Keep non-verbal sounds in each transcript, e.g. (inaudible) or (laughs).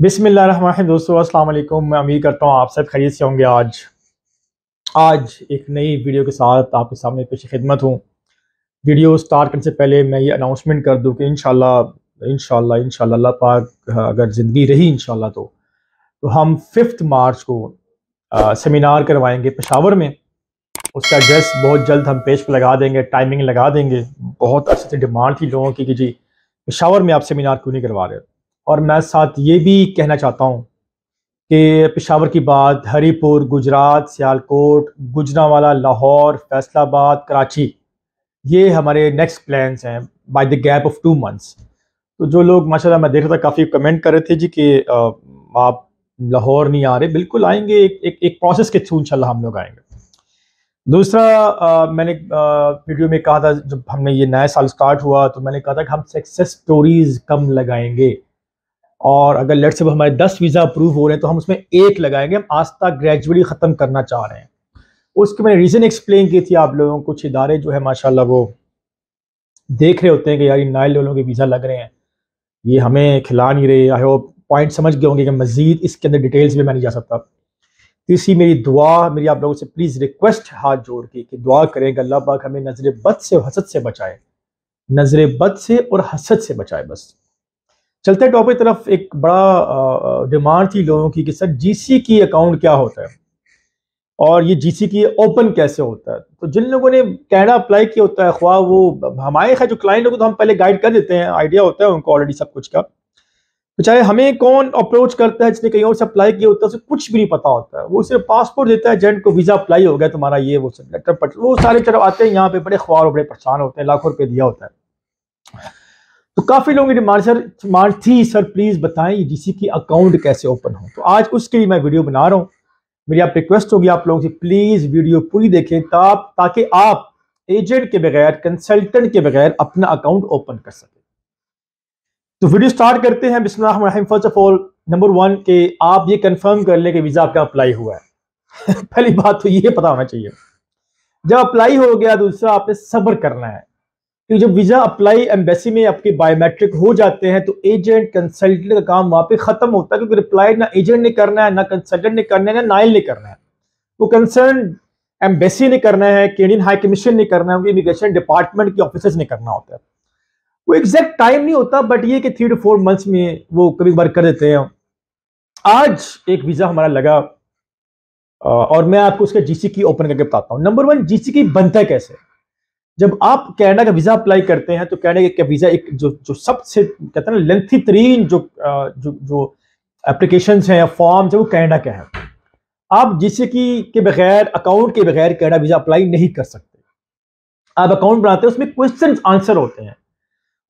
बिसमीम दोस्तों अस्सलाम वालेकुम। मैं उम्मीद करता हूँ आप सब खरीद से होंगे। आज आज एक नई वीडियो के साथ आपके सामने पेश खिदमत हूँ। वीडियो स्टार्ट करने से पहले मैं ये अनाउंसमेंट कर दूँ कि इन इंशाल्लाह इंशाल्लाह अल्लाह पाक अगर ज़िंदगी रही इन तो तो हम फिफ्थ मार्च को आ, सेमिनार करवाएँगे पेशावर में। उसका एड्रेस बहुत जल्द हम पेज पर लगा देंगे टाइमिंग लगा देंगे। बहुत अच्छे से डिमांड थी लोगों की कि जी पेशावर में आप सेमिनार क्यों नहीं करवा रहे और मैं साथ ये भी कहना चाहता हूँ कि पेशावर की बात हरीपुर गुजरात सियालकोट गुजरावाला लाहौर फैसलाबाद कराची ये हमारे नेक्स्ट प्लान्स हैं by the gap of two months तो जो लोग माशाल्लाह मैं देख रहा था काफ़ी कमेंट कर रहे थे जी कि आप लाहौर नहीं आ रहे। बिल्कुल आएँगे एक एक, एक प्रोसेस के थ्रू इंशाल्लाह हम लोग आएँगे। दूसरा आ, मैंने आ, वीडियो में कहा था जब हमने ये नया साल स्टार्ट हुआ तो मैंने कहा था कि हम सक्सेस स्टोरीज कम लगाएँगे। और अगर लेट से हमारे दस वीज़ा अप्रूव हो रहे हैं तो हम उसमें एक लगाएँगे, हम आस्था ग्रेजुअली ख़त्म करना चाह रहे हैं। उसके मैंने रीज़न एक्सप्लेन की थी आप लोगों कुछ इदारे जो है, माशाल्लाह वो देख रहे होते हैं कि यार इन नए लोगों के वीज़ा लग रहे हैं। ये हमें खिला नहीं रहे आई होप पॉइंट समझ गए होंगे कि मज़ीद इसके अंदर डिटेल्स में मैं नहीं जा सकता। तीसरी मेरी दुआ, मेरी आप लोगों से प्लीज़ रिक्वेस्ट हाथ जोड़ के कि दुआ करें कि अल्लाह पाक हमें नज़र बद से और हसद से बचाए। नज़र बद से और हसद से बचाए बस। चलते टॉपिक तरफ़ एक बड़ा डिमांड थी लोगों की कि सर जीसी की अकाउंट क्या होता है? और ये जीसी की ओपन कैसे होता है? तो जिन लोगों ने कैनेडा अप्लाई किया होता है ख्वाह वो हमारे खैर जो क्लाइंट लोग तो हम पहले गाइड कर देते हैं आइडिया होता है उनको ऑलरेडी सब कुछ का। तो चाहे हमें कौन अप्रोच करता है, जिसने कहीं और से अप्लाई किया होता है, उसे कुछ भी नहीं पता होता है। वो सिर्फ़ पासपोर्ट देता है, जेंट को वीज़ा अप्लाई हो गया तुम्हारा ये, वो सब। लेटर पट, वो सारे तरफ़ आते हैं, यहाँ पे बड़े ख्वार बड़े परेशान होते हैं, लाखों रुपये दिया होता है। तो काफ़ी लोगों की डिमांड सर डिमांड थी सर प्लीज़ बताएँ डीसी की अकाउंट कैसे ओपन हो। तो आज उसके लिए मैं वीडियो बना रहा हूँ। मेरी आप रिक्वेस्ट होगी आप लोगों से प्लीज़ वीडियो पूरी देखें ताप, ताकि आप एजेंट के बगैर कंसल्टेंट के बगैर अपना अकाउंट ओपन कर सकें। तो वीडियो स्टार्ट करते हैं। बिस्मिल्लाह first of all number one के आप ये कंफर्म कर लें कि वीज़ा आपका अप्लाई हुआ है। (laughs) पहली बात तो ये पता होना चाहिए। जब अप्लाई हो गया, दूसरा आपने सब्र करना है। कि जब वीज़ा अप्लाई एम्बेसी में आपके बायोमेट्रिक हो जाते हैं तो एजेंट कंसल्टेंट का काम वहाँ पे खत्म होता है, क्योंकि रिप्लाई ना एजेंट ने करना है, ना कंसल्टेंट ने करना है, ना नाइल ने करना है। वो कंसर्न एम्बेसी ने करना है, केनियन हाई कमीशन ने करना है इमिग्रेशन डिपार्टमेंट के ऑफिसर्स ने करना होता है। वो एग्जैक्ट टाइम नहीं होता, बट ये कि थ्री टू फोर मंथ्स में वो कभी बार कर देते हैं। आज एक वीज़ा हमारा लगा और मैं आपको उसका जीसी की ओपन करके बताता हूँ। नंबर वन जीसी की बनता है कैसे? जब आप कनाडा का वीज़ा अप्लाई करते हैं तो कनाडा का वीज़ा एक जो जो सबसे, कहते हैं ना लेंथी तरीन जो जो जो एप्लीकेशन है या फॉर्म है, वो कनाडा के हैं। आप जिससे की, के बगैर अकाउंट के बगैर कनाडा वीज़ा अप्लाई नहीं कर सकते। आप अकाउंट बनाते हैं, उसमें क्वेश्चन आंसर होते हैं।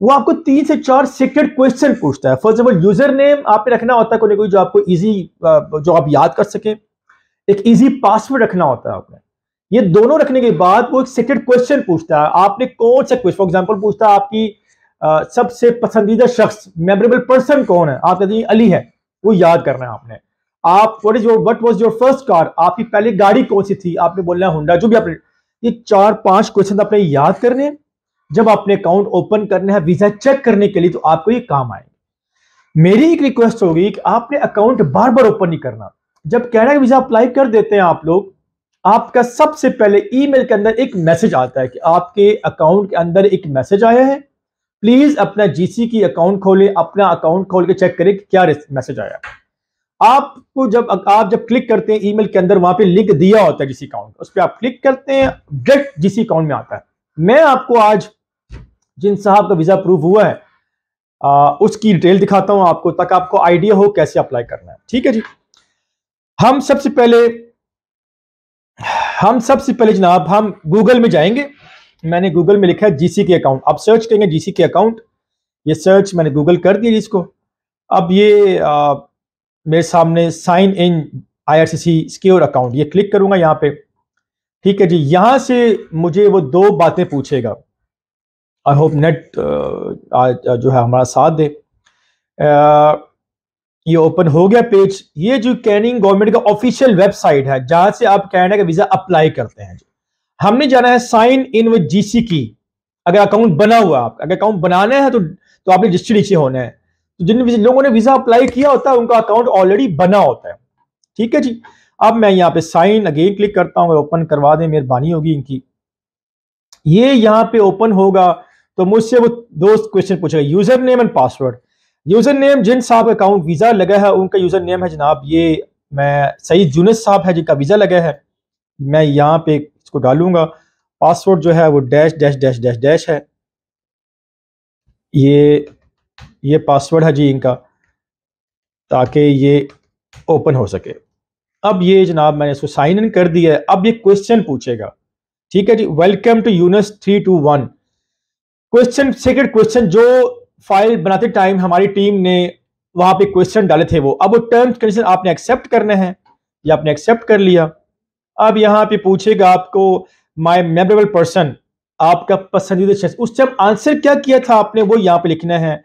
वो आपको तीन से चार सीक्रेट क्वेश्चन पूछता है। ऑफ़ ऑल यूज़र नेम आपने रखना होता है कोई ना कोई, जो आपको ईजी जो आप याद कर सकें। एक ईजी पासवर्ड रखना होता है आपने। ये दोनों रखने के बाद वो एक सेक्रेट क्वेश्चन पूछता है। आपने कौन सा क्वेश्चन फॉर एग्ज़ाम्पल पूछता है आपकी आ, सबसे पसंदीदा शख्स मेमोरेबल पर्सन कौन है? आप कहते हैं अली है। वो याद करना है आपने। आप what is your what was your first car आपकी पहली गाड़ी कौन सी थी? आपने बोलना है हुंडा जो भी आपने ये चार पाँच क्वेश्चन आपने याद करने जब आपने अकाउंट ओपन करना है वीज़ा चेक करने के लिए तो आपको ये काम आएँगे। मेरी एक रिक्वेस्ट होगी कि आपने अकाउंट बार बार ओपन नहीं करना। जब कैनेडा वीज़ा अप्लाई कर देते हैं आप लोग आपका सबसे पहले ईमेल के अंदर एक मैसेज आता है कि आपके अकाउंट के अंदर एक मैसेज आया है। प्लीज़ अपना जीसी की अकाउंट खोले अपना अकाउंट खोल के चेक करें कि क्या मैसेज आया। आपको जब आप जब क्लिक करते हैं ईमेल के अंदर वहाँ पे लिंक दिया होता है जीसी अकाउंट उस पर आप क्लिक करते हैं डायरेक्ट जीसी अकाउंट में आता है। मैं आपको आज जिन साहब का वीज़ा अप्रूव हुआ है आ, उसकी डिटेल दिखाता हूँ आपको तक आपको आइडिया हो कैसे अप्लाई करना है। ठीक है जी? हम सबसे पहले हम सबसे पहले जनाब हम गूगल में जाएँगे। मैंने गूगल में लिखा है जीसी के अकाउंट आप सर्च करेंगे जीसी के अकाउंट ये सर्च मैंने गूगल कर दिया जिसको अब ये आ, मेरे सामने sign in IRCC secure account ये क्लिक करूँगा यहाँ पे। ठीक है जी यहाँ से मुझे वो दो बातें पूछेगा। आई होप नेट जो है हमारा साथ दे। ये ओपन हो गया पेज ये जो कैनिंग गवर्नमेंट का ऑफिशियल वेबसाइट है, जहाँ से आप कैनेडा का वीज़ा अप्लाई करते हैं हमने जाना है साइन इन विद जीसी की। अगर अकाउंट बना हुआ आप अगर अकाउंट बनाना है तो तो आपने रजिस्टर नीचे होना है। तो जिन लोगों ने वीज़ा अप्लाई किया होता है, उनका अकाउंट ऑलरेडी बना होता है। ठीक है जी? अब मैं यहाँ पे साइन अगेन क्लिक करता हूँ ओपन करवा दें, मेहरबानी होगी इनकी। ये यहाँ पे ओपन होगा तो मुझसे वो दो क्वेश्चन पूछेगा user name and password user name जिन साहब अकाउंट वीज़ा लगा है, उनका यूज़र नेम है जनाब ये, मैं सईद जूनस साहब है जिनका वीज़ा लगा है। मैं यहाँ पे इसको डालूँगा। पासवर्ड जो है वो dash dash dash dash dash है। ये ये पासवर्ड है जी इनका, ताकि ये ओपन हो सके। अब ये जनाब मैंने इसको साइन इन कर दिया है। अब ये क्वेश्चन पूछेगा। ठीक है जी? Welcome to Yunus three two one question second question जो फ़ाइल बनाते टाइम हमारी टीम ने वहाँ पे क्वेश्चन डाले थे वो। अब वो टर्म्स कंडीशन आपने एक्सेप्ट करने हैं, या आपने एक्सेप्ट कर लिया? अब यहाँ पे पूछेगा आपको माय मेमोरेबल पर्सन आपका पसंदीदा शख्स उस टाइम आंसर क्या किया था आपने? वो यहाँ पे लिखना है।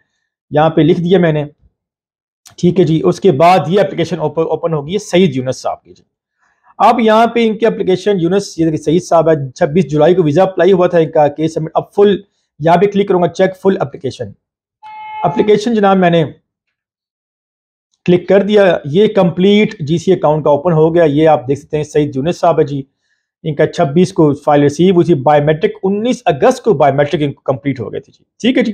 यहाँ पे लिख दिया मैंने। ठीक है जी, उसके बाद ये एप्लीकेशन ओपन होगी सईद यूनस साहब की जी। अब यहाँ पे इनकी एप्लीकेशन यूनस, ये सईद साहब है छब्बीस जुलाई को वीज़ा अप्लाई हुआ था इनका केस अब फुल यहाँ पे क्लिक करूँगा चेक फुल एप्लीकेशन एप्लीकेशन जनाब मैंने क्लिक कर दिया। ये कंप्लीट जीसी अकाउंट का ओपन हो गया। ये आप देख सकते हैं, सईद यूनिस साहब है जी। इनका 26 को फ़ाइल रिसीव हुई थी। बायोमेट्रिक 19 अगस्त को बायोमेट्रिक इनको कंप्लीट हो गई थी जी। ठीक है जी?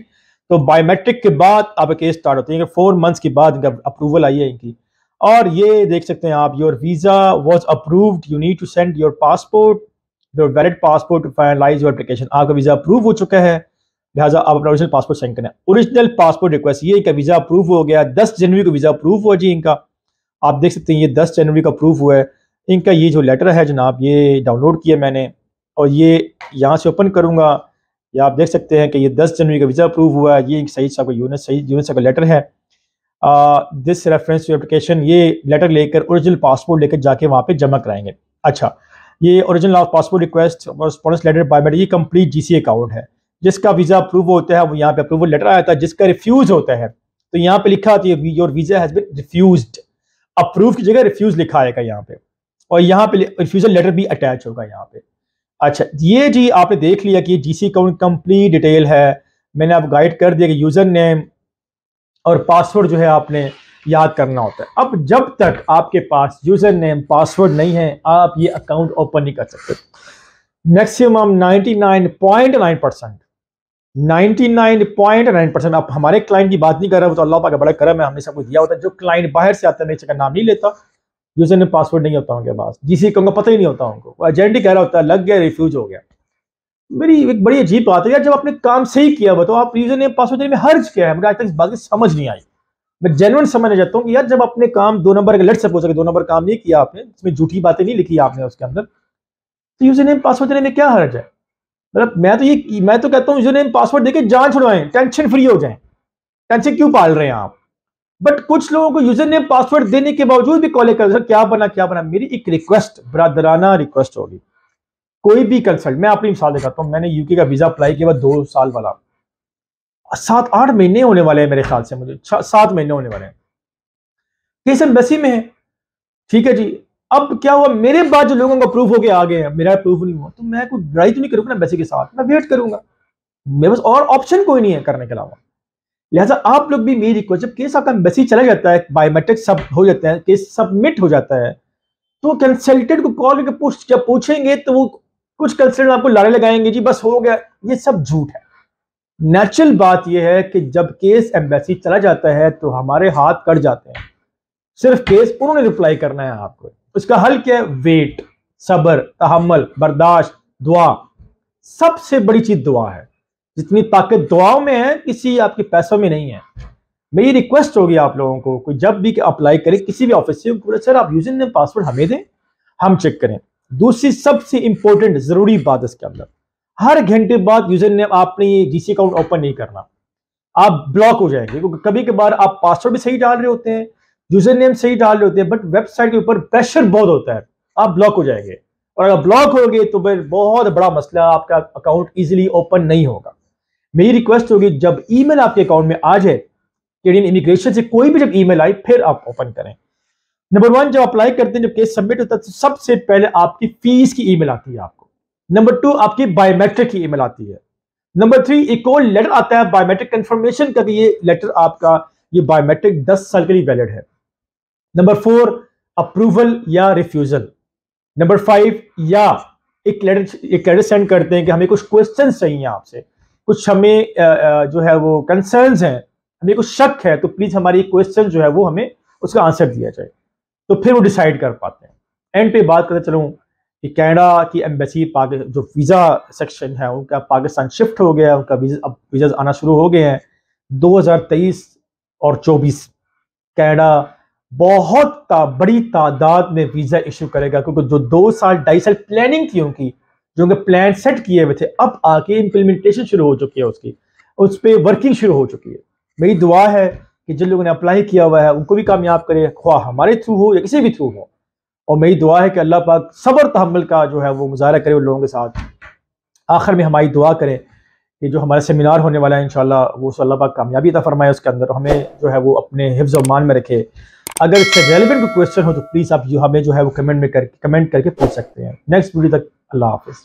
तो बायोमेट्रिक के बाद आप केस स्टार्ट होती है। फोर मंथ्स के बाद इनका अप्रूवल आई है इनकी। और ये देख सकते हैं आप your visa was approved you need to send your passport your valid passport to finalize your application आपका वीज़ा अप्रूव हो चुका है। लिहाजा आप अपना ओरिजिनल पासपोर्ट सेंड करें ओरिजिनल पासपोर्ट रिक्वेस्ट ये इनका वीज़ा अप्रूव हो गया, दस जनवरी को वीज़ा अप्रूव हुआ जी इनका। आप देख सकते हैं, ये दस जनवरी का अप्रूव हुआ है। इनका ये जो लेटर है जनाब, ये डाउनलोड किया मैंने और ये यहाँ से ओपन करूँगा। या आप देख सकते हैं कि ये दस जनवरी का वीज़ा अप्रूव हुआ है। ये सही साहब का यूनिट सही यूनिट साहब का लेटर है। दिस रेफरेंस एप्लीकेशन ये लेटर लेकर ओरिजिनल पासपोर्ट लेकर जाके वहाँ पे जमा कराएँगे। अच्छा ये original passport request letter biometric ये कंप्लीट जीसी अकाउंट है। जिसका वीज़ा अप्रूव होता है, वो यहाँ पे अप्रूवल लेटर आया था, जिसका रिफ्यूज़ होता है। तो यहाँ पे लिखा है your visa has been refuse approve की जगह रिफ्यूज़ लिखा आएगा यहाँ पे। और यहाँ पे रिफ्यूज़ल लेटर भी अटैच होगा यहाँ पे। अच्छा ये जी आपने देख लिया कि G C account complete detail है। मैंने आप गाइड कर दिया कि यूज़र नेम और पासवर्ड जो है आपने याद करना होता है। अब जब तक आपके पास यूज़र नेम पासवर्ड नहीं है, आप ये अकाउंट ओपन नहीं कर सकते। मैक्सिमम 99.9 परसेंट 99.9 परसेंट आप हमारे क्लाइंट की बात नहीं कर रहे हो तो अल्लाह पाक का बड़ा करम है, हमने सब कुछ दिया होता है। जो क्लाइंट बाहर से आता है मैं इसका नाम नहीं लेता। यूज़र ने पासवर्ड नहीं होता उनके पास। जिसी का पता ही नहीं होता उनको। वो एजेंट ही कह रहा होता है, लग गया रिफ्यूज हो गया। मेरी एक बड़ी अजीब बात है यार, जब आपने काम सही किया हुआ तो आप यूज़र ने पासवर्ड देने में हर्ज किया है? मुझे आज तक इस बात की समझ नहीं आई। मैं जेनुअन समझना चाहता हूँ कि यार, जब अपने काम, दो नंबर लट से पूछा दो नंबर काम नहीं किया आपने, इसमें झूठी बातें नहीं लिखी आपने उसके अंदर तो यूज़र नेम पासवर्ड देने में क्या हर्ज है? मतलब मैं तो ये, मैं तो कहता हूँ यूज़र नेम पासवर्ड देके जान छुड़वाएँ टेंशन फ्री हो जाए। टेंशन क्यों पाल रहे हैं आप? बट कुछ लोगों को यूज़र नेम पासवर्ड देने के बावजूद भी कॉल कर, क्या बना क्या बना? मेरी एक रिक्वेस्ट ब्रादराना रिक्वेस्ट होगी कोई भी कंसल्ट मैं अपनी मिसाल दिखाता हूँ, मैंने यूके का वीज़ा अप्लाई किया दो साल वाला। सात, आठ महीने होने वाले हैं मेरे ख्याल से मुझे सात महीने होने वाले हैं। केस एम्बेसी में है। ठीक है जी अब क्या हुआ? मेरे बाद जो लोगों का प्रूफ होके आ गए हैं, मेरा प्रूफ नहीं हुआ तो मैं कोई लड़ाई तो नहीं करूँगा ना एम्बेसी के साथ, मैं वेट करूँगा। मेरे पास और ऑप्शन कोई नहीं है करने के अलावा। लिहाजा आप लोग भी मेरी रिक्वेस्ट जब केस आपका एम्बेसी चला जाता है बायोमेट्रिक सब हो जाता है केस सबमिट हो जाता है तो कंसल्टेंट को कॉल करके पूछ, जब पूछेंगे तो वो कुछ कंसल्टेंट आपको लारे लगाएँगे, जी, बस हो गया। ये सब झूठ है। नेचुरल बात यह है कि जब केस एम्बेसी चला जाता है तो हमारे हाथ कट जाते हैं। सिर्फ़ केस उन्होंने रिप्लाई करना है आपको। उसका हल क्या है? वेट, सबर तहमल बर्दाश्त, दुआ। सबसे बड़ी चीज़ दुआ है। जितनी ताकत दुआओं में है, किसी आपके पैसों में नहीं है। मेरी रिक्वेस्ट होगी आप लोगों को कोई जब भी अप्लाई करें, किसी भी ऑफ़िस से सर, आप यूज़र नेम, पासवर्ड हमें दें, हम चेक करें। दूसरी सबसे इंपॉर्टेंट ज़रूरी बात इसके अंदर। हर घंटे बाद यूज़र नेम, आपने ये जीसी अकाउंट ओपन नहीं करना। आप ब्लॉक हो जाएँगे, क्योंकि कभी कभार आप पासवर्ड भी सही डाल रहे होते हैं यूज़र नेम सही डाल रहे होते हैं बट वेबसाइट के ऊपर प्रेशर बहुत होता है। आप ब्लॉक हो जाएँगे। और अगर ब्लॉक हो गए तो फिर बहुत बड़ा मसला आपका अकाउंट इजीली ओपन नहीं होगा। मेरी रिक्वेस्ट होगी, जब ईमेल आपके अकाउंट में आ जाए कैडियन इमिग्रेशन से कोई भी जब ईमेल आए, फिर आप ओपन करें। नंबर वन जब अप्लाई करते हैं, जब केस सबमिट होता है तो सबसे पहले आपकी फ़ीस की ईमेल आती है आपको। नंबर टू आपकी बायोमेट्रिक की ईमेल आती है। नंबर थ्री एक और लेटर आता है बायोमेट्रिक कंफर्मेशन का ये लेटर आपका, ये बायोमेट्रिक दस साल के लिए वैलिड है। नंबर फोर अप्रूवल या रिफ्यूजल नंबर फाइव या एक लेटर एक लेटर सेंड करते हैं कि हमें कुछ क्वेश्चन चाहिए आपसे। कुछ हमें जो है वो कंसर्न्स हैं, हमें कुछ शक है तो प्लीज़ हमारी क्वेश्चन जो है वो हमें उसका आंसर दिया जाए। तो फिर वो डिसाइड कर पाते हैं। एंड पे बात करते चलूँ कि कैनेडा की एम्बेसी जो वीज़ा सेक्शन है, उनका पाकिस्तान शिफ्ट हो गया, उनका वीज़ा अब वीज़ा आना शुरू हो गए हैं। 2023 और 24 कनाडा बहुत ता, बड़ी तादाद में वीज़ा इशू करेगा क्योंकि जो दो साल ढाई साल प्लानिंग थी उनकी जो उनके प्लान सेट किए हुए थे अब आके इम्प्लीमेंटेशन शुरू हो चुकी है उसकी। उस पर वर्किंग शुरू हो चुकी है। मेरी दुआ है कि जिन लोगों ने अप्लाई किया हुआ है उनको भी कामयाब करे ख्वाह हमारे थ्रू हो या किसी भी थ्रू हो। और मेरी दुआ है कि अल्लाह पाक सबर तहमल का जो है वो मुजाहरा करे उन लोगों के साथ। आखिर में हमारी दुआ करें कि जो हमारा सेमिनार होने वाला है इंशाल्लाह वो अल्लाह पाक कामयाबी था फरमाए उसके अंदर हमें जो है वो अपने हिफ्ज़ मान में रखे। अगर इससे रेलिवेंट कोई क्वेश्चन हो तो प्लीज़ आप हमें जो है वो कमेंट में करके कमेंट करके पूछ सकते हैं। नेक्स्ट वीडियो तक, अल्लाह हाफिज़।